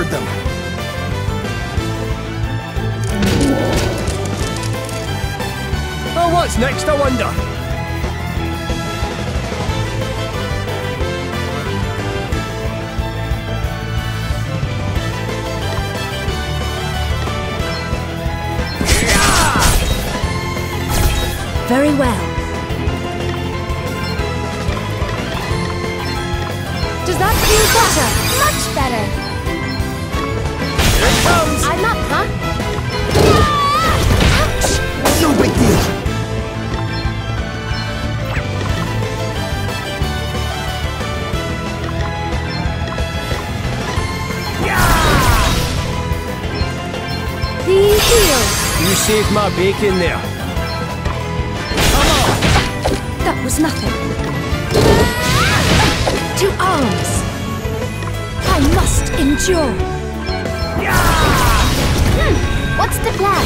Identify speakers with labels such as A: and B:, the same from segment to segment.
A: outmaneuvered them. Oh, what's next, I wonder?
B: Very well. Does that feel better? Much better.
A: Here it comes!
B: I'm up, huh? Ouch!
A: No big deal.
B: The heel.
A: You saved my bacon there. Come on!
B: That was nothing. To arms. I must endure. Hmm, What's the plan?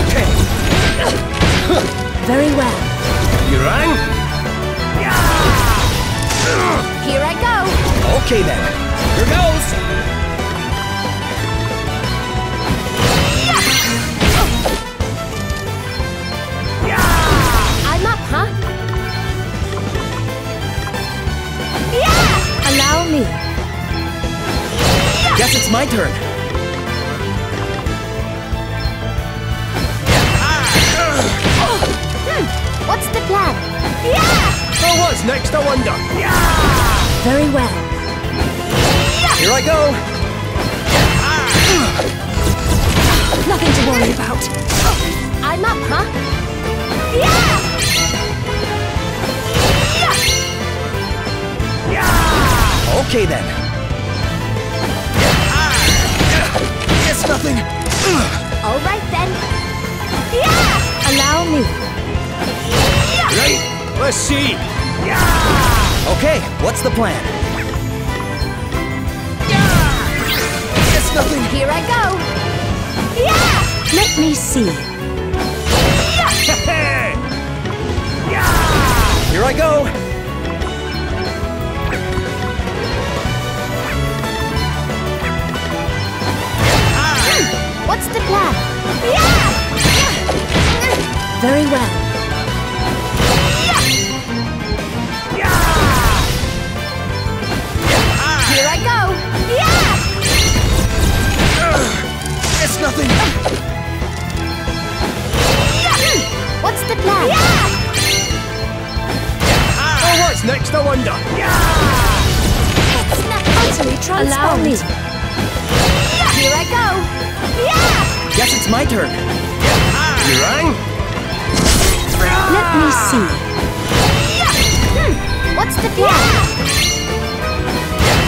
A: Okay,
B: Very well.
A: You're rang?
B: Here I go.
A: Okay then. Here goes! It's my turn.
B: What's the plan? Yeah!
A: Oh, what's next, I wonder?
B: Very well.
A: Here I go!
B: Nothing to worry about. I'm up, huh? Yeah!
A: Okay then. Guess nothing.
B: All right then. Yeah! Allow me.
A: Right? Let's see. Yeah! Okay, what's the plan? Guess nothing.
B: Here I go. Yeah! Let me see. Yeah!
A: Here I go.
B: What's the plan? Yeah! Very well. Here I go. Yeah!
A: Guess nothing.
B: What's the plan?
A: Oh, what's next, I wonder?
B: It's not utterly transparent. Allow. Here I go. Yeah!
A: Guess it's my turn. You rang?
B: Let me ah. see. Hmm, What's the plan?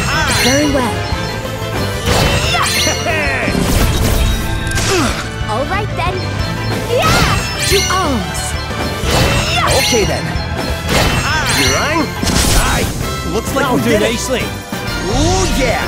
B: Ah. Very well. All right then. Yeah! To arms.
A: Okay then. Ah. You rang? Aye. Looks like
C: That'll
A: we
C: do
A: did it.
C: nicely.
A: Ooh, yeah.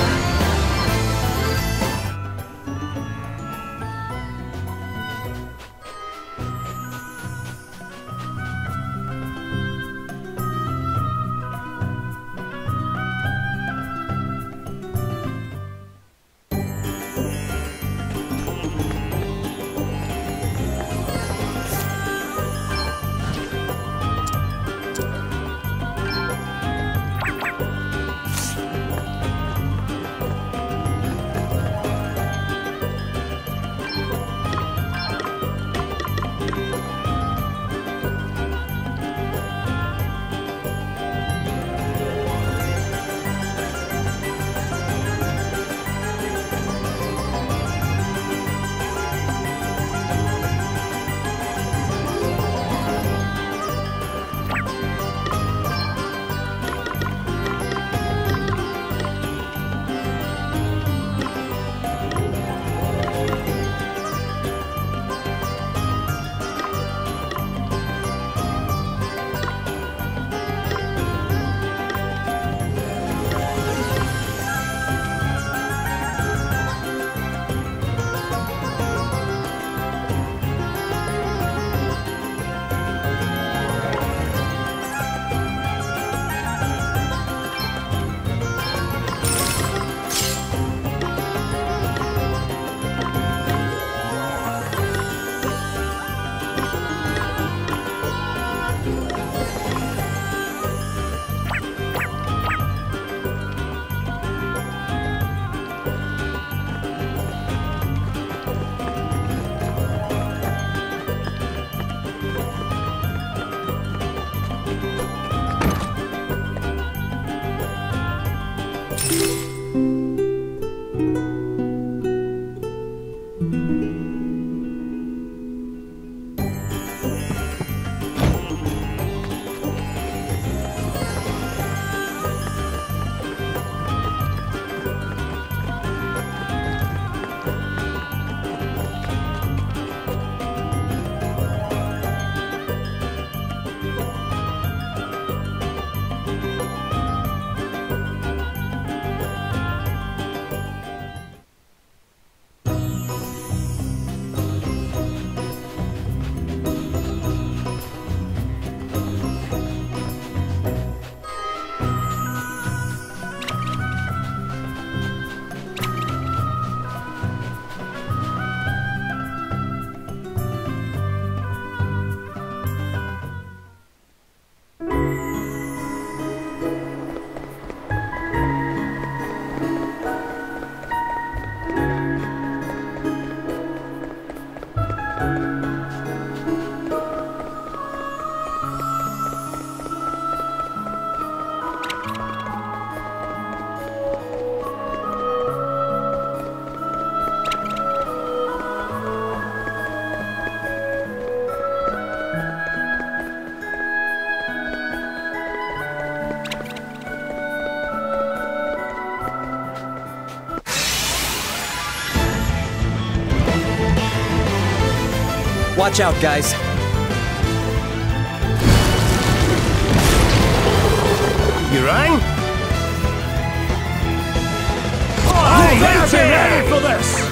A: Watch out, guys.
C: Oh, you rang? Oh, better ready for this!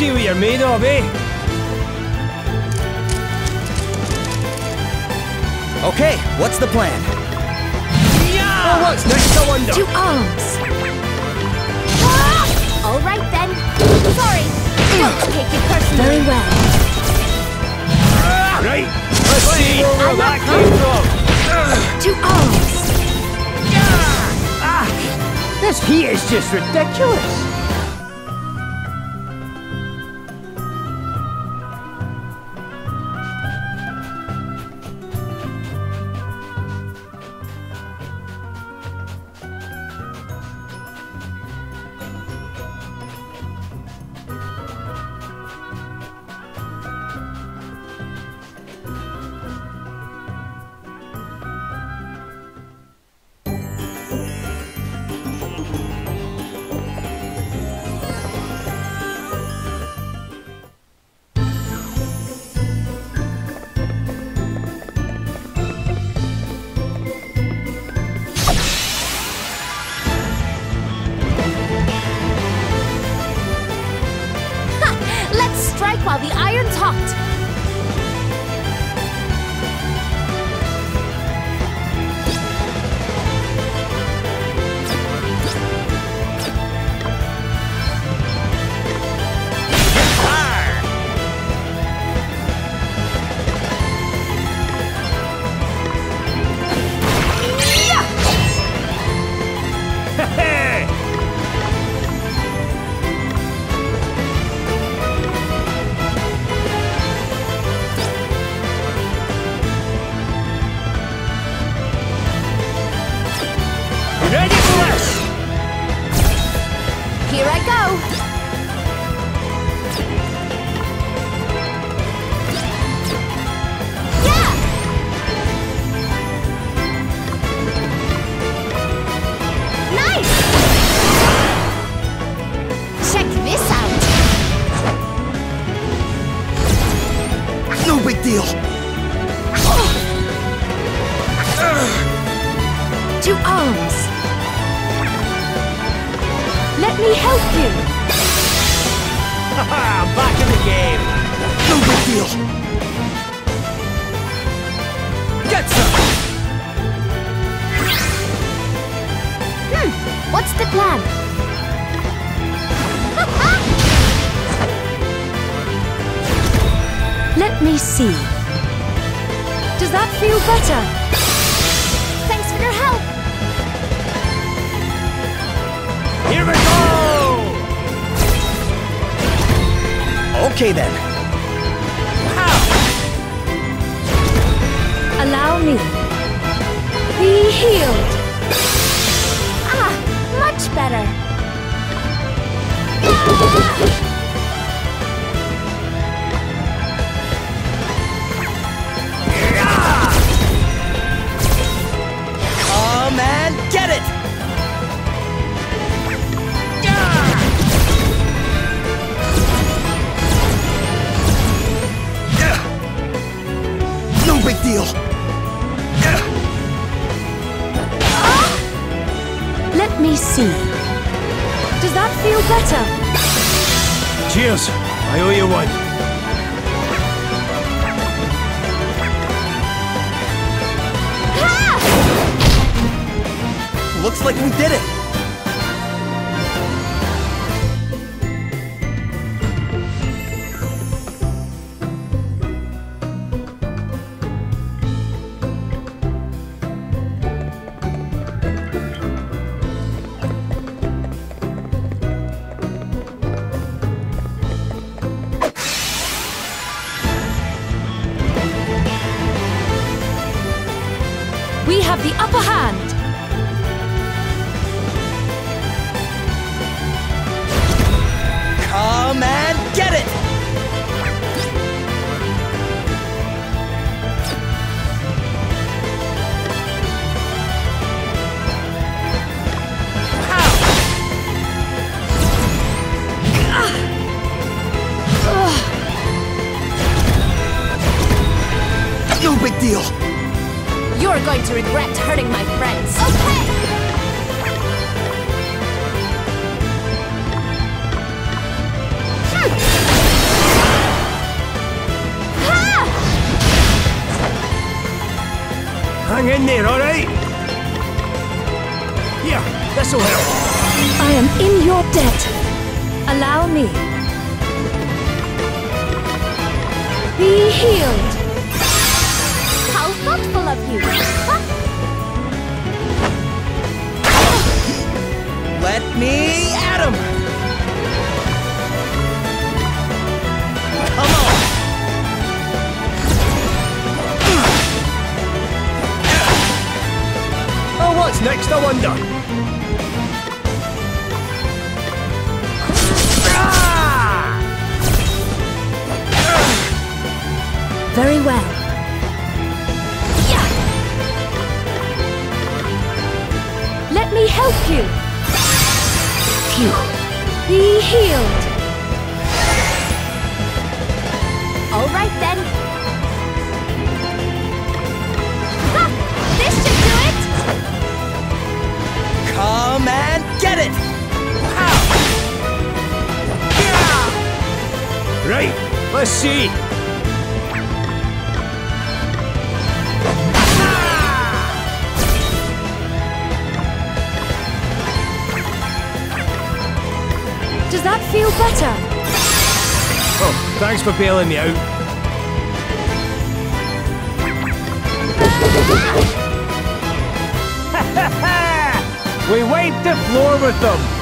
C: See what you're made of, eh?
A: Okay, what's the plan?
C: Yeah! what's next, I wonder?
D: To arms! Ah! All right then. Sorry. Don't take it personally. Very well.
C: Right, let's see where
D: I'm
C: that
D: up.
C: came from.
D: To arms!
C: Ah, this heat is just ridiculous.
A: Okay then.
D: Allow me. Be healed. Ah, much better. Ah!
A: Come and get it. Big deal.
D: Let me see. Does that feel better?
C: Cheers. I owe you one.
A: Looks like we did it.
C: Hang in there, all right? Here, this'll help.
D: I am in your debt. Allow me. Be healed. How thoughtful of you.
A: Let me
C: what's next, I wonder?
D: Very well. Let me help you. Phew. Be healed. All right then.
A: And get it.
C: Right, let's see.
D: Does that feel better?
C: Oh, thanks for bailing me out. we wiped the floor with them.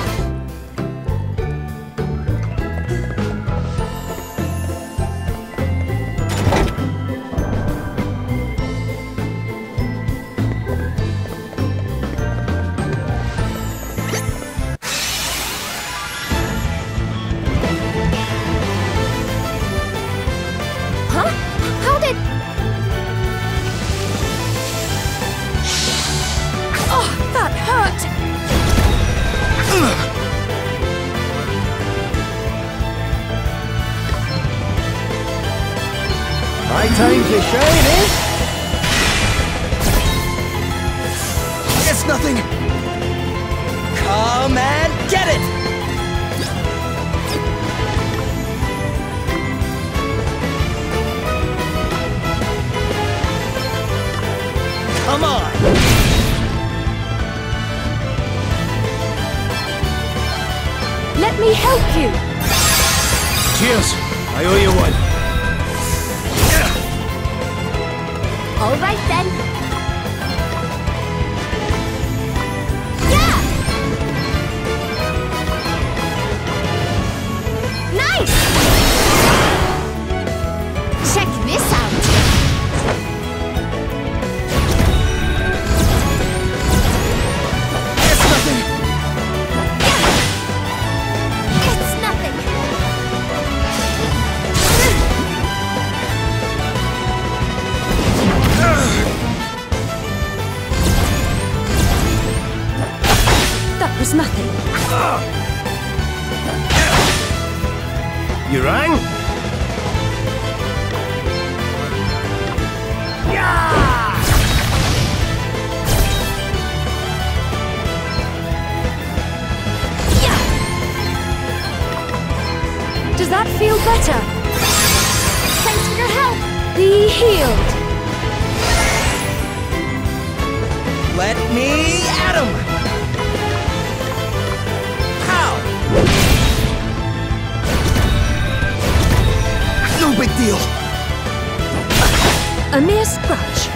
D: A mere scratch.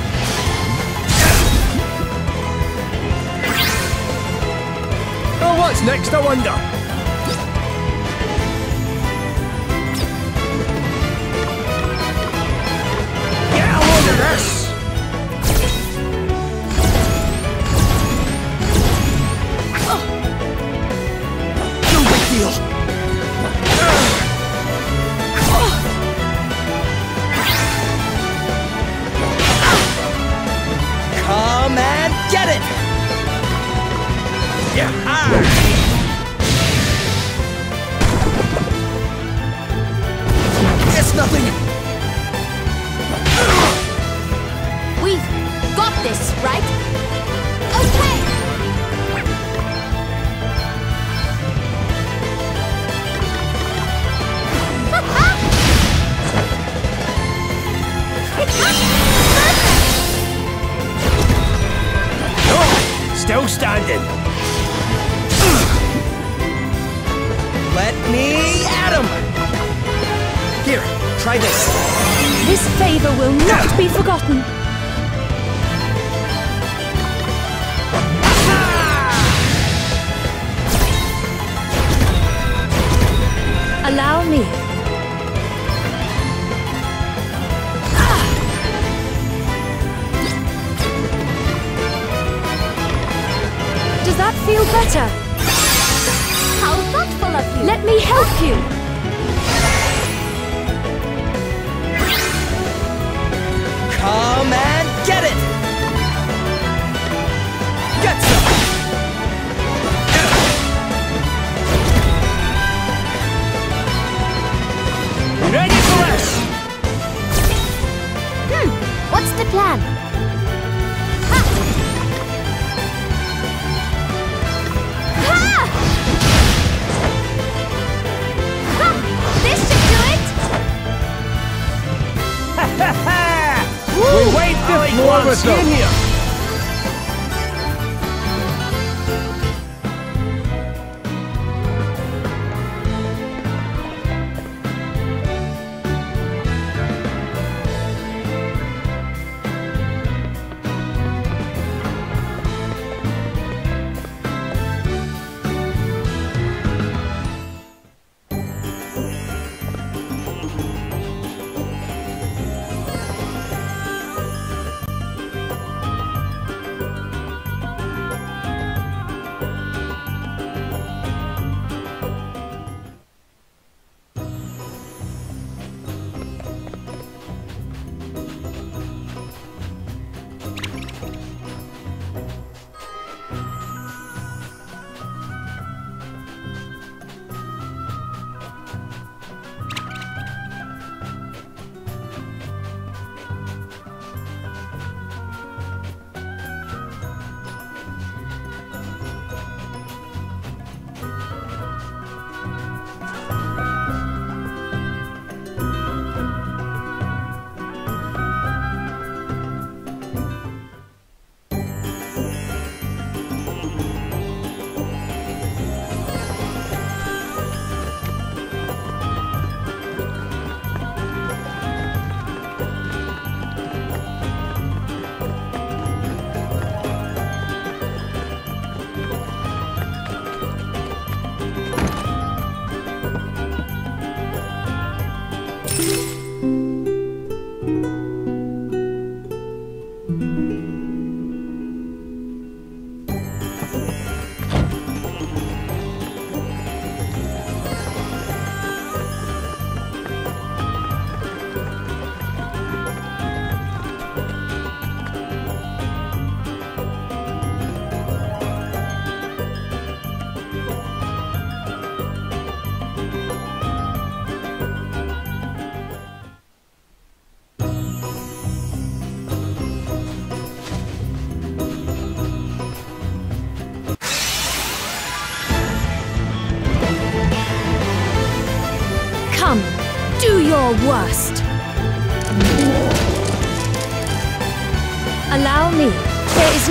C: Oh, what's next, I wonder?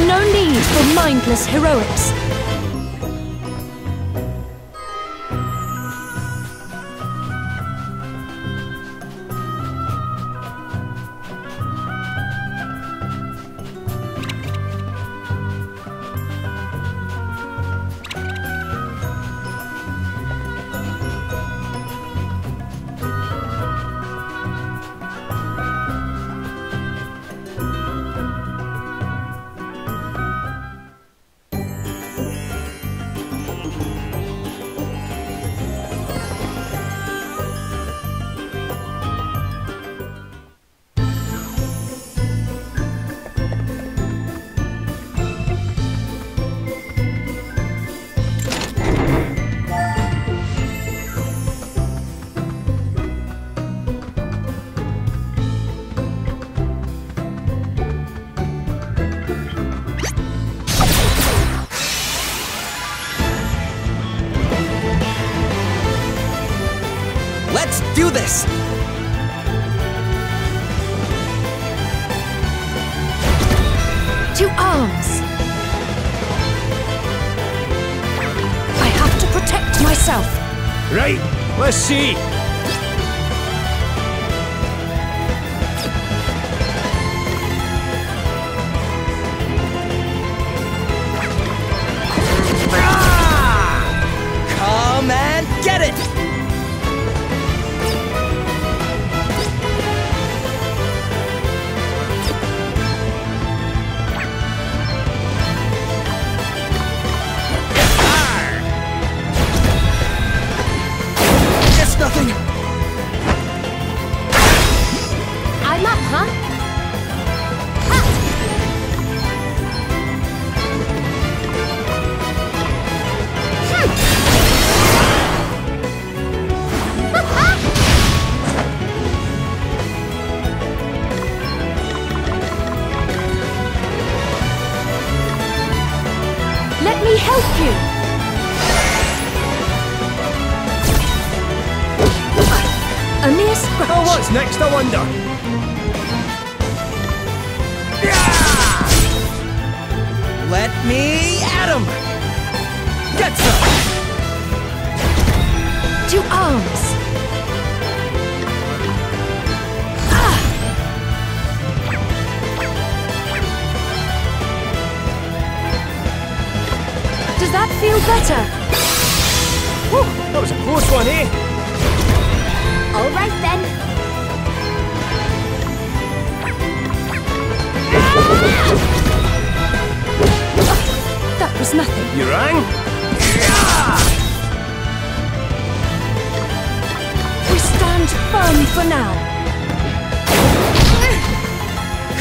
A: No
D: need for mindless heroics.
A: Do this!
D: To arms! I have to protect myself.
C: Right, let's see. What's You rang?
D: We stand firm for now.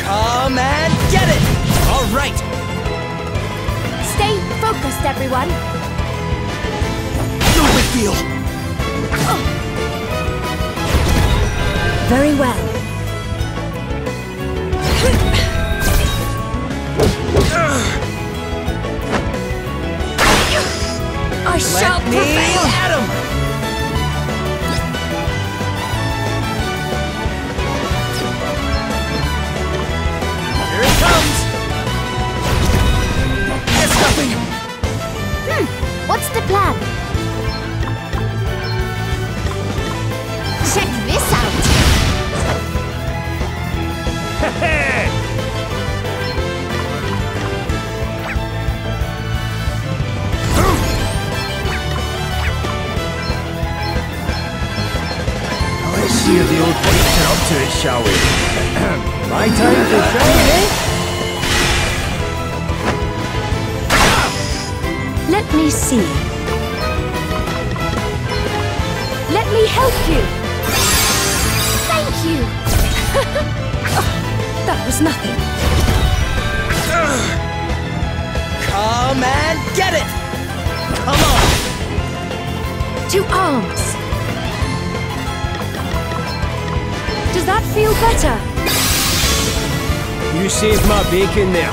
A: Come and get it! All right!
D: Stay focused, everyone.
A: No big deal!
D: Very well. I shall
A: Let me
D: prevail.
A: at him! Here it comes! It's nothing!
D: Hmm. What's the plan? Check this out.
C: Let's up to it, shall we? My time to shine, eh?
D: Let me see. Let me help you. Thank you. that was nothing.
A: Come and get it! Come on!
D: To arms. that feel better?
C: You saved my bacon there.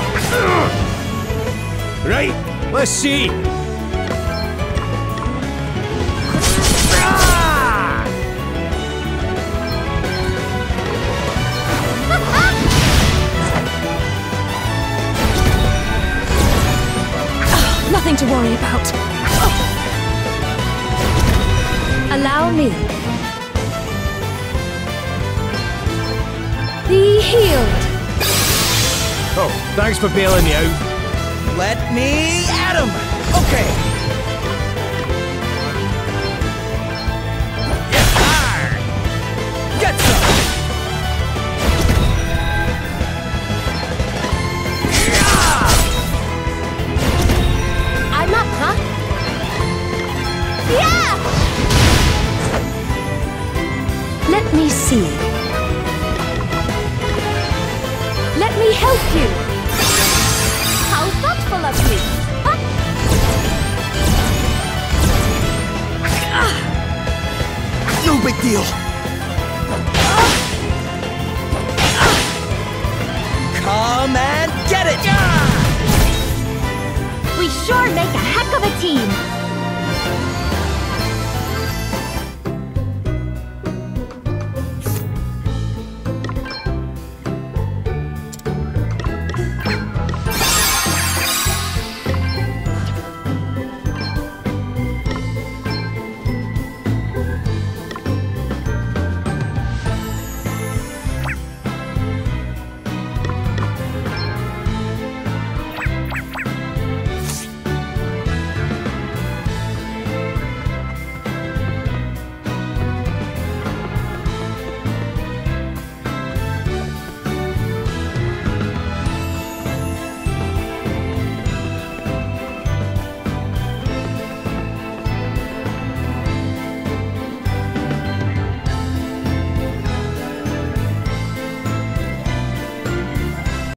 C: Right, let's see.
D: Nothing to worry about. Allow me. Be healed.
C: Oh, thanks for bailing me out.
A: Let me at him! Okay.
D: Sure make a heck of a team.